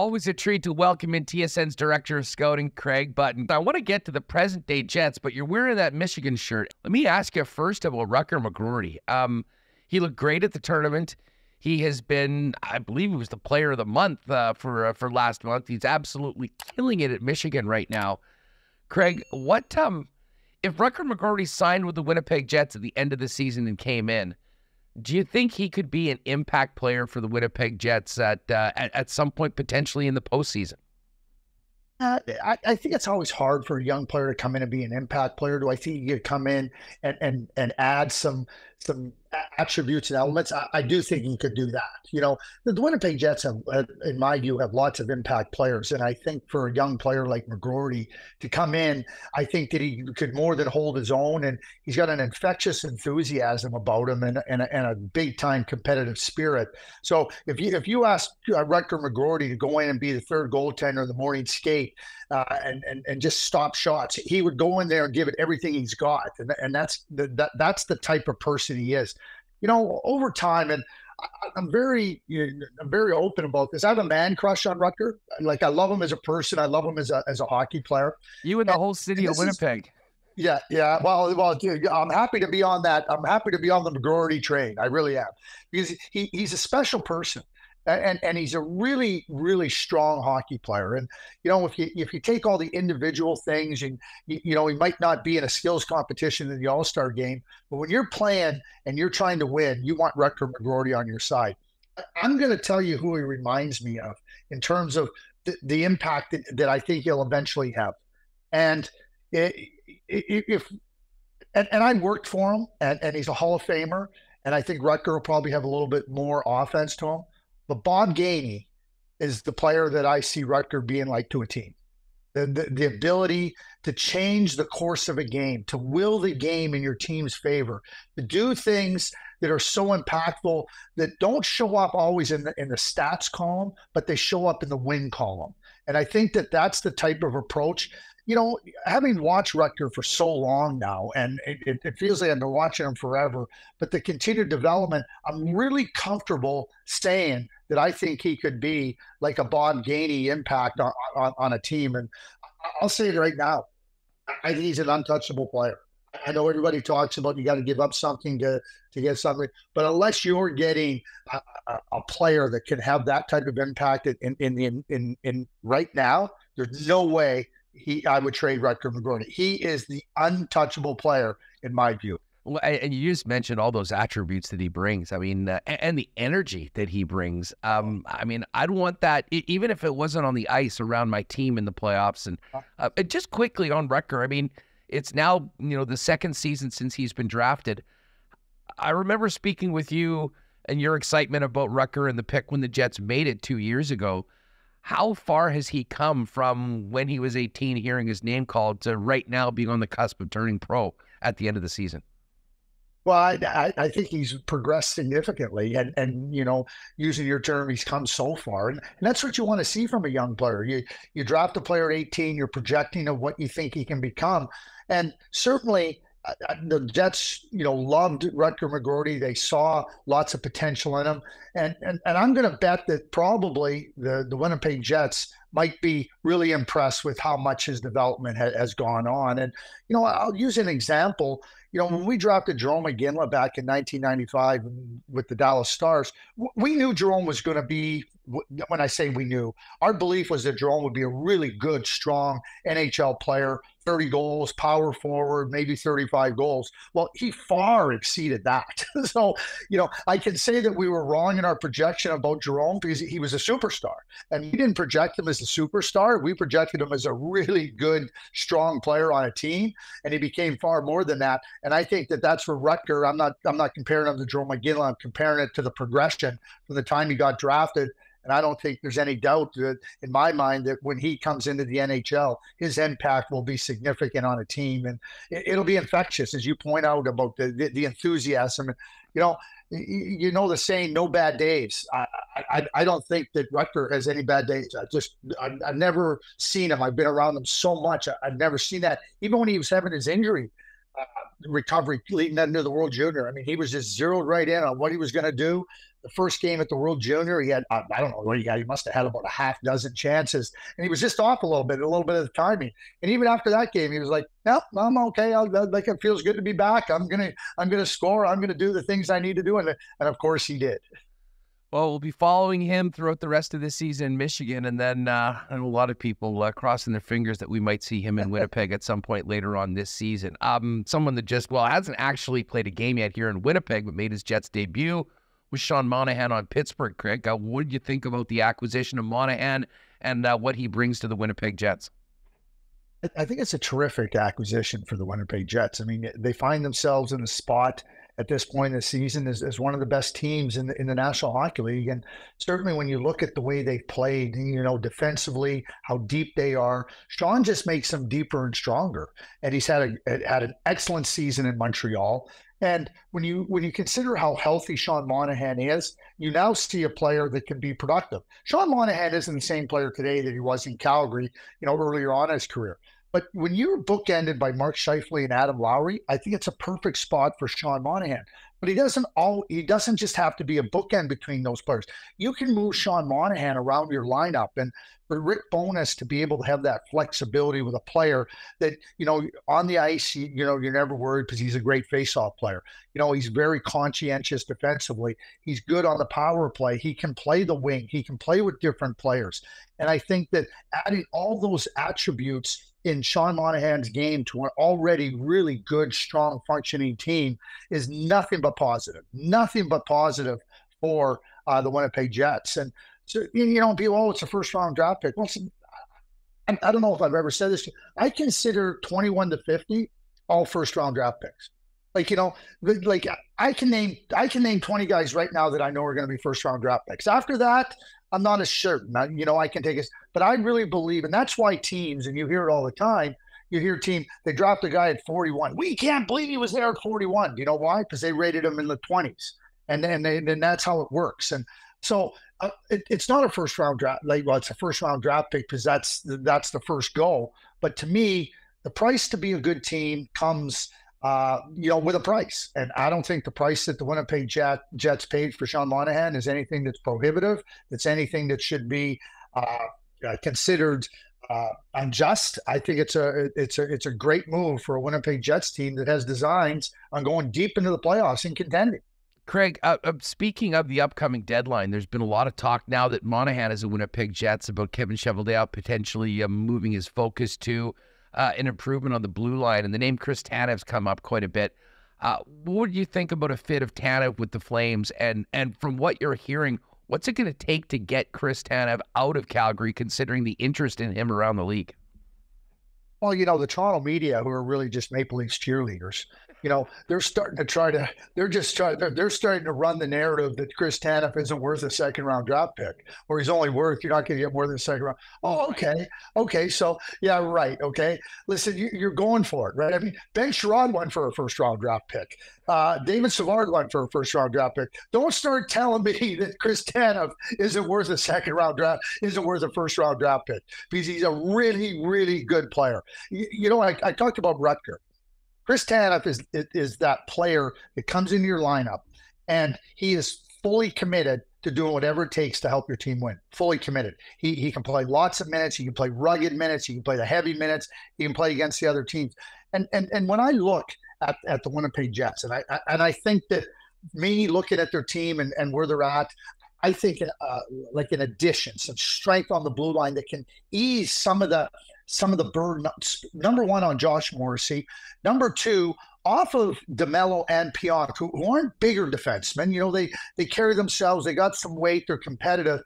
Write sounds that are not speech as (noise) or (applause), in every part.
Always a treat to welcome in TSN's Director of Scouting, Craig Button. I want to get to the present day Jets, but you're wearing that Michigan shirt. Let me ask you first about Rutger McGroarty. Um, he looked great at the tournament. He has been, I believe, he was the Player of the Month uh, for uh, for last month. He's absolutely killing it at Michigan right now. Craig, what um, if Rutger McGroarty signed with the Winnipeg Jets at the end of the season and came in? Do you think he could be an impact player for the Winnipeg Jets at uh, at, at some point potentially in the postseason? Uh, I, I, think it's always hard for a young player to come in and be an impact player. Do I think you could come in and and and add some some attributes and elements, I, I, do think he could do that. You know, the, Winnipeg Jets have, in my view, have lots of impact players, and I think for a young player like McGroarty to come in, I think that he could more than hold his own, and he's got an infectious enthusiasm about him and, and, a, and a big time competitive spirit. So if you if you ask uh, Rutger McGroarty to go in and be the third goaltender in the morning skate, uh, and, and and just stop shots. He would go in there and give it everything he's got, and and that's the, that that's the type of person he is. You know, over time, and I, am very you know, I'm very open about this. I have a man crush on Rutger. Like I love him as a person. I love him as a as a hockey player. You and the and, whole city of Winnipeg. Is, yeah, yeah. Well, well, I'm happy to be on that. I'm happy to be on the McGroarty train. I really am because he, he's a special person and and he's a really really strong hockey player and you know if you if you take all the individual things and you, you know he might not be in a skills competition in the all-star game but when you're playing and you're trying to win you want Rutger McGroarty on your side. I'm going to tell you who he reminds me of in terms of the, the impact that, that i think he'll eventually have. And if and, and i worked for him and, and he's a hall of famer and i think Rutger will probably have a little bit more offense to him but Bob Gainey is the player that I see Rutger being like to a team. The, the, the, ability to change the course of a game, to will the game in your team's favor, to do things that are so impactful that don't show up always in the in the stats column, but they show up in the win column. And I think that that's the type of approach. You know, having watched Rutger for so long now, and it, it feels like I've been watching him forever, but the continued development, I'm really comfortable saying that I think he could be like a Bob Gainey impact on, on, on a team. And I'll say it right now. I think he's an untouchable player. I know everybody talks about you got to give up something to to get something, but unless you're getting a, a, player that can have that type of impact in in in in, in right now, there's no way he I would trade Rutger McGroarty. He is the untouchable player in my view. Well, and you just mentioned all those attributes that he brings. I mean, uh, and the energy that he brings. Um, I mean, I'd want that even if it wasn't on the ice around my team in the playoffs. And uh, just quickly on Rutger, I mean, it's now you know the second season since he's been drafted. I remember speaking with you and your excitement about Rutger and the pick when the Jets made it two years ago. How far has he come from when he was 18, hearing his name called, to right now being on the cusp of turning pro at the end of the season? Well, I, I, think he's progressed significantly, and and you know, using your term, he's come so far, and, and that's what you want to see from a young player. You you draft a player at 18, you're projecting of what you think he can become, and certainly uh, the Jets, you know, loved Rutger McGroarty. They saw lots of potential in him, and and, and I'm going to bet that probably the the Winnipeg Jets might be really impressed with how much his development ha- has gone on. And you know, I'll use an example you know, when mm-hmm. we drafted Jarome Iginla back in 1995 with the Dallas Stars, we knew Jarome was going to be, when I say we knew, our belief was that Jarome would be a really good, strong NHL player 30 goals, power forward, maybe 35 goals. Well, he far exceeded that. (laughs) so, you know, I can say that we were wrong in our projection about Jarome because he was a superstar. And we didn't project him as a superstar. We projected him as a really good, strong player on a team. And he became far more than that. And I think that that's for Rutger. I'm not I'm not comparing him to Jarome Iginla. I'm comparing it to the progression from the time he got drafted and I don't think there's any doubt that, in my mind that when he comes into the NHL, his impact will be significant on a team, and it, will be infectious, as you point out about the the, the enthusiasm. You know, you know the saying, "No bad days." I, I, I don't think that Rutger has any bad days. I just I, have never seen him. I've been around him so much. I, have never seen that. Even when he was having his injury, uh, recovery leading into the World Junior. I mean, he was just zeroed right in on what he was going to do. The first game at the World Junior, he had I don't know what he got. He must have had about a half dozen chances, and he was just off a little bit, a little bit of the timing. And even after that game, he was like, "No, I'm okay. I'll, like it feels good to be back. I'm gonna I'm gonna score. I'm gonna do the things I need to do." And and of course, he did. Well, we'll be following him throughout the rest of the season in Michigan, and then uh, and a lot of people uh, crossing their fingers that we might see him in (laughs) Winnipeg at some point later on this season. Um, someone that just well hasn't actually played a game yet here in Winnipeg, but made his Jets debut was Sean Monahan on Pittsburgh. Craig, uh, what did you think about the acquisition of Monahan and uh, what he brings to the Winnipeg Jets? I think it's a terrific acquisition for the Winnipeg Jets. I mean, they find themselves in a spot at this point in the season as, as one of the best teams in the, in the National Hockey League. And certainly when you look at the way they've played, you know, defensively, how deep they are, Sean just makes them deeper and stronger. And he's had a had an excellent season in Montreal. And when you when you consider how healthy Sean Monahan is, you now see a player that can be productive. Sean Monahan isn't the same player today that he was in Calgary, you know, earlier on in his career. But when you're bookended by Mark Scheifele and Adam Lowry, I think it's a perfect spot for Sean Monahan. But he doesn't all he doesn't just have to be a bookend between those players. You can move Sean Monahan around your lineup. And for Rick Bowness to be able to have that flexibility with a player that, you know, on the ice, you, you know, you're never worried because he's a great face-off player. You know, he's very conscientious defensively. He's good on the power play. He can play the wing. He can play with different players. And I think that adding all those attributes in Sean Monahan's game to an already really good, strong, functioning team is nothing but positive. Nothing but positive for uh, the Winnipeg Jets. And so, you know, people, oh, it's a first round draft pick. Well, I, I don't know if I've ever said this. I consider 21 to 50 all first round draft picks. Like you know, like I can name I can name 20 guys right now that I know are going to be first round draft picks. After that, I'm not as certain. I, you know, I can take it, but I really believe, and that's why teams, and you hear it all the time. You hear team they dropped a guy at 41. We can't believe he was there at 41. You know why? Because they rated him in the 20s, and then and, and that's how it works. And so uh, it, it's not a first round draft. Like well, it's a first round draft pick because that's that's the first goal. But to me, the price to be a good team comes uh, you know, with a price. And I don't think the price that the Winnipeg Jet, Jets paid for Sean Monahan is anything that's prohibitive. It's anything that should be uh, uh, considered uh, unjust. I think it's a it's a it's a great move for a Winnipeg Jets team that has designs on going deep into the playoffs and contending. Craig, uh, uh, speaking of the upcoming deadline, there's been a lot of talk now that Monahan is a Winnipeg Jets about Kevin Cheveldayoff potentially moving his focus to uh, an improvement on the blue line, and the name Chris Tanev's come up quite a bit. Uh, what do you think about a fit of Tanev with the Flames? And and from what you're hearing, what's it going to take to get Chris Tanev out of Calgary, considering the interest in him around the league? Well, you know, the Toronto media, who are really just Maple Leafs cheerleaders, you know, they're starting to try to, they're just trying, they're, they're starting to run the narrative that Chris Tanev isn't worth a second round draft pick, or he's only worth, you're not going to get more than a second round. Oh, okay. Okay. So, yeah, right. Okay. Listen, you, are going for it, right? I mean, Ben Chiarot went for a first round draft pick. Uh, David Savard went for a first round draft pick. Don't start telling (laughs) me that Chris Tanev isn't worth a second round draft, isn't worth a first round draft pick because he's a really, really good player. You, you know, I, I talked about Rutger. Chris Tanev is is that player that comes into your lineup and he is fully committed to doing whatever it takes to help your team win. Fully committed. He he can play lots of minutes. He can play rugged minutes. He can play the heavy minutes. He can play against the other teams. And and and when I look at, at the Winnipeg Jets, and I, I and I think that me looking at their team and, and where they're at, I think uh, like an addition, some strength on the blue line that can ease some of the some of the burden. Number one on Josh Morrissey. Number two off of DeMelo and Pionk, who, who, aren't bigger defensemen. You know, they they carry themselves. They got some weight. They're competitive.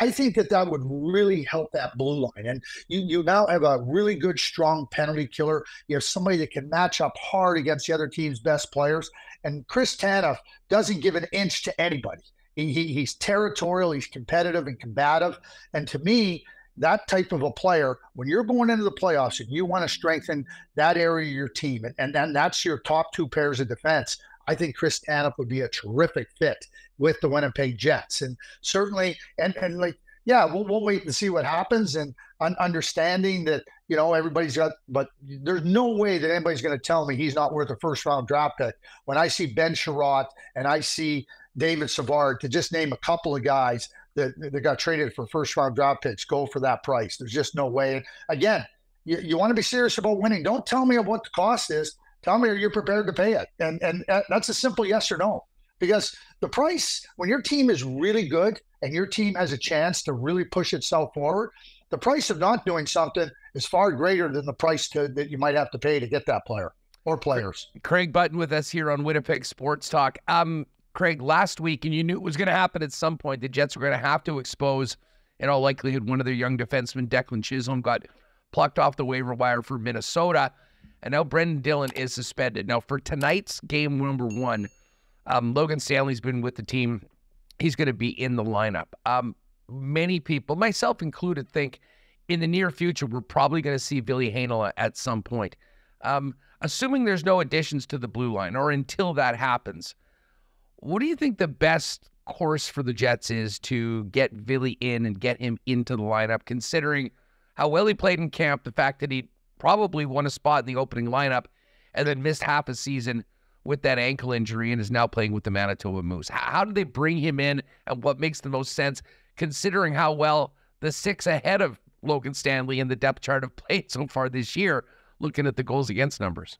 I think that that would really help that blue line. And you you now have a really good, strong penalty killer. You have somebody that can match up hard against the other team's best players. And Chris Tanev doesn't give an inch to anybody. He, he, he's territorial. He's competitive and combative. And to me, that type of a player, when you're going into the playoffs and you want to strengthen that area of your team, and, and then that's your top two pairs of defense, I think Chris Tanev would be a terrific fit with the Winnipeg Jets. And certainly, and, and like, yeah, we'll, we'll wait and see what happens. And understanding that, you know, everybody's got, but there's no way that anybody's going to tell me he's not worth a first round draft pick. When I see Ben Chiarot and I see David Savard, to just name a couple of guys that, that got traded for first round draft picks, go for that price. There's just no way. And again, you, you want to be serious about winning. Don't tell me what the cost is. Tell me are you're prepared to pay it. And, and uh, that's a simple yes or no. Because the price, when your team is really good and your team has a chance to really push itself forward, the price of not doing something is far greater than the price to, that you might have to pay to get that player or players. Craig Button with us here on Winnipeg Sports Talk. Um, Craig, last week, and you knew it was going to happen at some point. The Jets were going to have to expose, in all likelihood, one of their young defensemen, Declan Chisholm, got plucked off the waiver wire for Minnesota, and now Brenden Dillon is suspended. Now, for tonight's game number one, um, Logan Stanley's been with the team. He's going to be in the lineup. Um, many people, myself included, think in the near future we're probably going to see Ville Heinola at some point. Um, assuming there's no additions to the blue line, or until that happens, what do you think the best course for the Jets is to get Ville in and get him into the lineup, considering how well he played in camp, the fact that he probably won a spot in the opening lineup and then missed half a season with that ankle injury and is now playing with the Manitoba Moose. How, do they bring him in and what makes the most sense considering how well the six ahead of Logan Stanley in the depth chart have played so far this year, looking at the goals against numbers?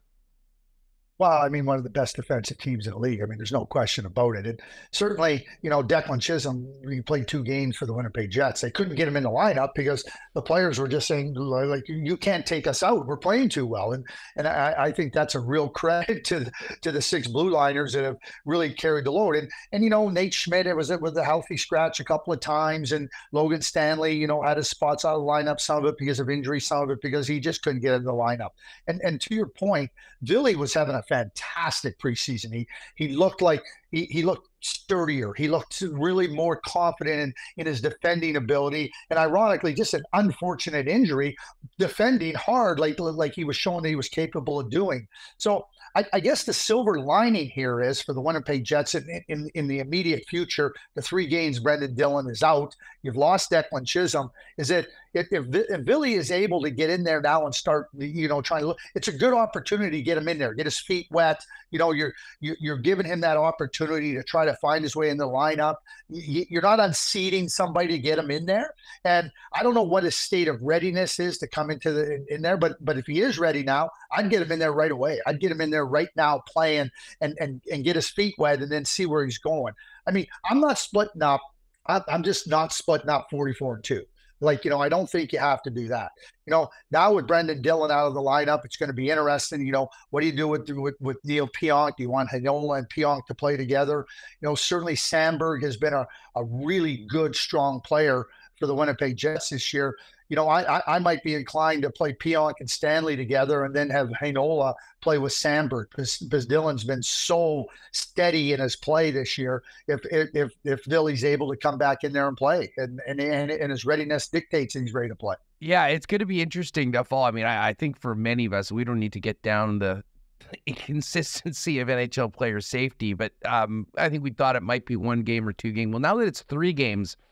Well, I mean, one of the best defensive teams in the league. I mean, there's no question about it. And certainly, you know, Declan Chisholm, he played two games for the Winnipeg Jets. They couldn't get him in the lineup because the players were just saying, like, you can't take us out. We're playing too well. And and I, I think that's a real credit (laughs) to to the six blue liners that have really carried the load. And and you know, Nate Schmidt, it was with a healthy scratch a couple of times, and Logan Stanley, you know, had his spots out of the lineup, some of it because of injury, some of it because he just couldn't get in the lineup. And and to your point, Ville was having a fantastic preseason. He he looked like he, he looked sturdier. He looked really more confident in, in his defending ability. And ironically, just an unfortunate injury, defending hard like like he was showing that he was capable of doing. So I, I, guess the silver lining here is for the Winnipeg Jets in, in, in the immediate future, the three games Brenden Dillon is out. You've lost Declan Chisholm. Is it if, if, if Ville is able to get in there now and start, you know, trying to look, it's a good opportunity to get him in there, get his feet wet. You know, you're you, are giving him that opportunity to try to find his way in the lineup. You're not unseating somebody to get him in there. And I don't know what his state of readiness is to come into the in, in there, but but if he is ready now, I'd get him in there right away. I'd get him in there right now playing and and and get his feet wet and then see where he's going. I mean, I'm not splitting up. I'm just not splitting up 44 and 2. Like, you know, I don't think you have to do that. You know, now with Brenden Dillon out of the lineup, it's going to be interesting. You know, what do you do with with, with Neal Pionk? Do you want Heinola and Pionk to play together? You know, certainly Samberg has been a, a really good, strong player for the Winnipeg Jets this year you know, I, I, might be inclined to play Pionk and Stanley together and then have Heinola play with Samberg because, Dillon's been so steady in his play this year. If if if Ville's able to come back in there and play and and, and, and his readiness dictates he's ready to play. Yeah, it's going to be interesting to fall. I mean, I, I think for many of us, we don't need to get down the (laughs) inconsistency of NHL player safety, but um, I think we thought it might be one game or two game. Well, now that it's three games –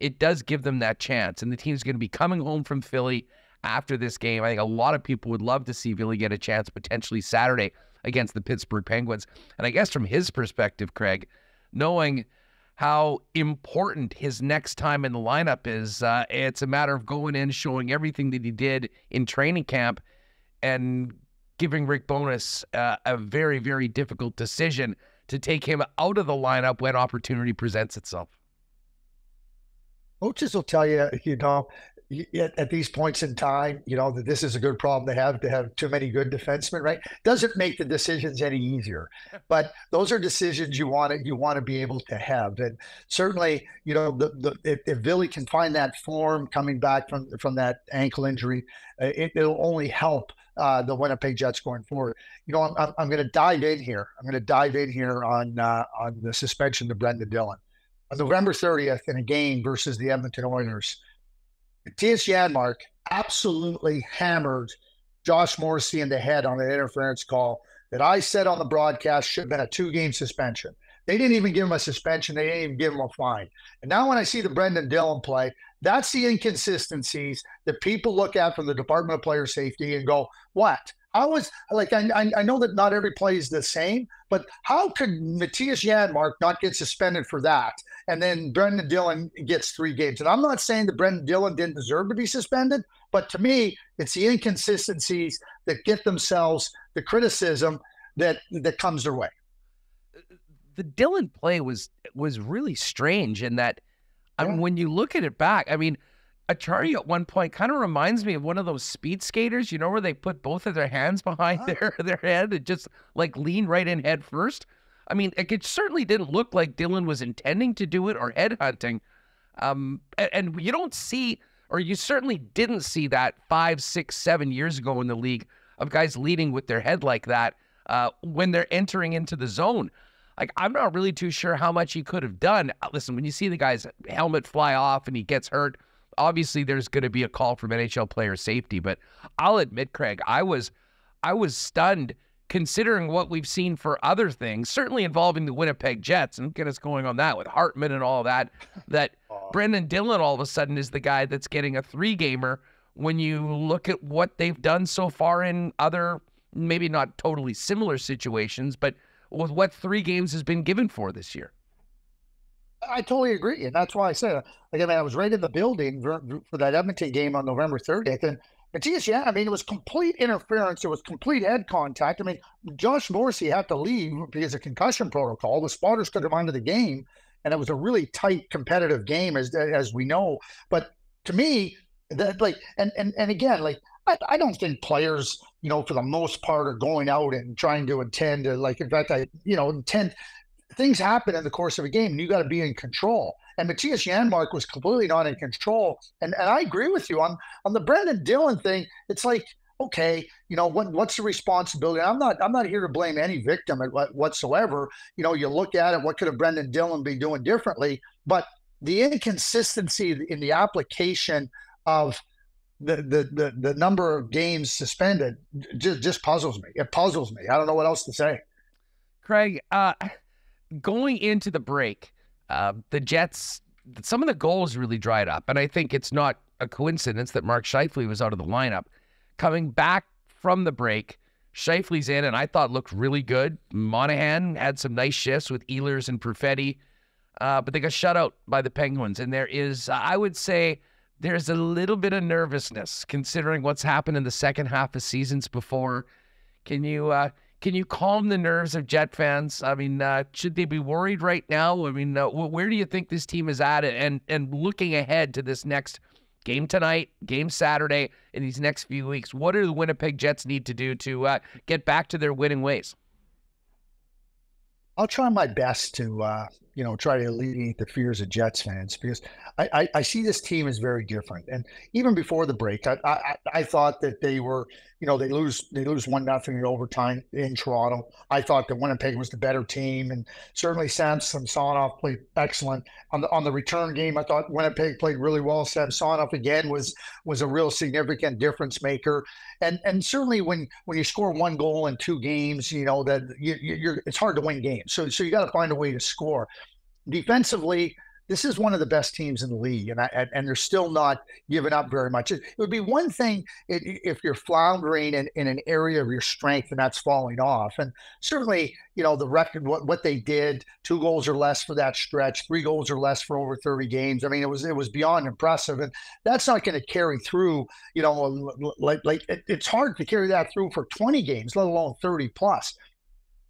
it does give them that chance. And the team's going to be coming home from Philly after this game. I think a lot of people would love to see Ville get a chance potentially Saturday against the Pittsburgh Penguins. And I guess from his perspective, Craig, knowing how important his next time in the lineup is, uh, it's a matter of going in, showing everything that he did in training camp, and giving Rick Bowness uh, a very, very difficult decision to take him out of the lineup when opportunity presents itself coaches will tell you, you know, at, at, these points in time, you know, that this is a good problem to have to have too many good defensemen, right? Doesn't make the decisions any easier, but those are decisions you want to you want to be able to have, and certainly, you know, the, the if, if Ville can find that form coming back from from that ankle injury, uh, it, will only help uh, the Winnipeg Jets going forward. You know, I'm, I'm, I'm going to dive in here. I'm going to dive in here on uh, on the suspension to Brenden Dillon November 30th in a game versus the Edmonton Oilers. Mattias Janmark absolutely hammered Josh Morrissey in the head on an interference call that I said on the broadcast should have been a two game suspension. They didn't even give him a suspension. They didn't even give him a fine. And now when I see the Brenden Dillon play, that's the inconsistencies that people look at from the Department of Player Safety and go, what? I was like I, I know that not every play is the same, but how could Mattias Janmark not get suspended for that? And then Brenden Dillon gets three games. And I'm not saying that Brenden Dillon didn't deserve to be suspended, but to me, it's the inconsistencies that get themselves the criticism that that comes their way. The Dillon play was was really strange in that I mean, when you look at it back, I mean, Acciari at one point kind of reminds me of one of those speed skaters, you know, where they put both of their hands behind oh. their (laughs) their head and just like lean right in head first. I mean, it certainly didn't look like Dillon was intending to do it or head hunting. Um, and, and you don't see, or you certainly didn't see that five, six, seven years ago in the league of guys leading with their head like that uh, when they're entering into the zone. Like, I'm not really too sure how much he could have done. Uh, listen, when you see the guy's helmet fly off and he gets hurt, obviously there's going to be a call from NHL player safety. But I'll admit, Craig, I was, I was stunned considering what we've seen for other things, certainly involving the Winnipeg Jets, and get us going on that with Hartman and all that. (laughs) That Brenden Dillon all of a sudden is the guy that's getting a three gamer when you look at what they've done so far in other, maybe not totally similar situations, but with what three games has been given for this year. I totally agree, and that's why I said, like, I I was right in the building for, for that Edmonton game on November 30th, and Mattias, yeah, I mean, it was complete interference. It was complete head contact. I mean, Josh Morrissey had to leave because of concussion protocol. The spotters took him onto the game, and it was a really tight, competitive game, as as we know. But to me, that like, and and and again, like, I, I don't think players, you know, for the most part, are going out and trying to intend to like. In fact, I you know intend things happen in the course of a game, and you got to be in control. And Mattias Janmark was completely not in control. And and I agree with you on on the Brenden Dillon thing. It's like okay, you know what what's the responsibility? I'm not I'm not here to blame any victim whatsoever. You know, you look at it, what could have Brenden Dillon be doing differently? But the inconsistency in the application of the, the the the number of games suspended just just puzzles me. It puzzles me. I don't know what else to say. Craig, uh, going into the break, uh, the Jets, some of the goals really dried up. And I think it's not a coincidence that Mark Scheifele was out of the lineup. Coming back from the break, Scheifele's in, and I thought looked really good. Monahan had some nice shifts with Ehlers and Perfetti, uh, but they got shut out by the Penguins. And there is, I would say, there's a little bit of nervousness considering what's happened in the second half of seasons before. Can you uh, can you calm the nerves of Jet fans? I mean, uh, should they be worried right now? I mean, uh, where do you think this team is at? And and looking ahead to this next game tonight, game Saturday, in these next few weeks, what do the Winnipeg Jets need to do to uh, get back to their winning ways? I'll try my best to, uh, you know, try to alleviate the fears of Jets fans because I, I, I, see this team as very different. And even before the break, I, I, I thought that they were, you know, they lose they lose one nothing in overtime in Toronto. I thought that Winnipeg was the better team, and certainly Samsonov played excellent on the on the return game. I thought Winnipeg played really well. Samsonov again was was a real significant difference maker, and and certainly when when you score one goal in two games, you know that you, you're it's hard to win games. So so you got to find a way to score. Defensively, this is one of the best teams in the league, and I, and they're still not giving up very much. It, it would be one thing if you're floundering in, in an area of your strength and that's falling off. And certainly, you know, the record, what what they did, two goals or less for that stretch, three goals or less for over 30 games. I mean, it was it was beyond impressive, and that's not going to carry through. You know, like like it, it's hard to carry that through for 20 games, let alone 30 plus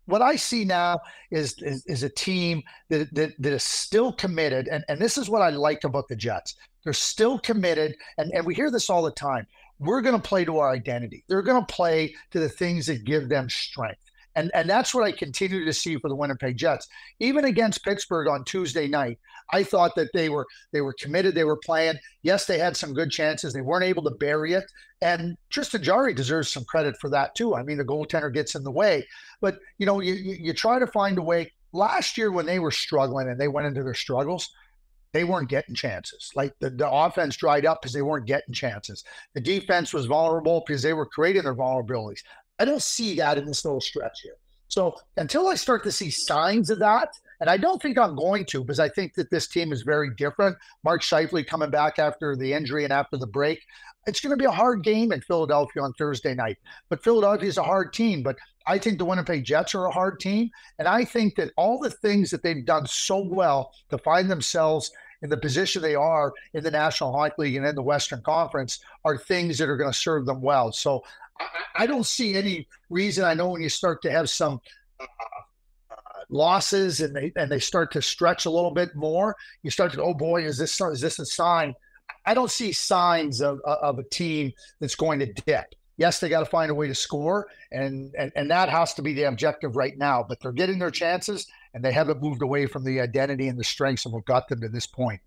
what I see now is, is, is a team that, that, that is still committed, and, and this is what I like about the Jets. They're still committed, and, and we hear this all the time. We're going to play to our identity. They're going to play to the things that give them strength. And, and that's what I continue to see for the Winnipeg Jets. Even against Pittsburgh on Tuesday night, I thought that they were they were committed, they were playing. Yes, they had some good chances. They weren't able to bury it. And Tristan Jarry deserves some credit for that too. I mean, the goaltender gets in the way. But you know, you, you, you try to find a way. Last year when they were struggling and they went into their struggles, they weren't getting chances. Like the, the offense dried up because they weren't getting chances. The defense was vulnerable because they were creating their vulnerabilities. I don't see that in this little stretch here. So until I start to see signs of that, And I don't think I'm going to because I think that this team is very different. Mark Scheifele coming back after the injury and after the break. It's going to be a hard game in Philadelphia on Thursday night. But Philadelphia is a hard team. But I think the Winnipeg Jets are a hard team. And I think that all the things that they've done so well to find themselves in the position they are in the National Hockey League and in the Western Conference are things that are going to serve them well. So I, don't see any reason. I know when you start to have some uh, uh, losses and they and they start to stretch a little bit more, you start to oh boy, is this is this a sign? I don't see signs of of a team that's going to dip. Yes, they got to find a way to score, and, and and that has to be the objective right now. But they're getting their chances, and they haven't moved away from the identity and the strengths of what got them to this point.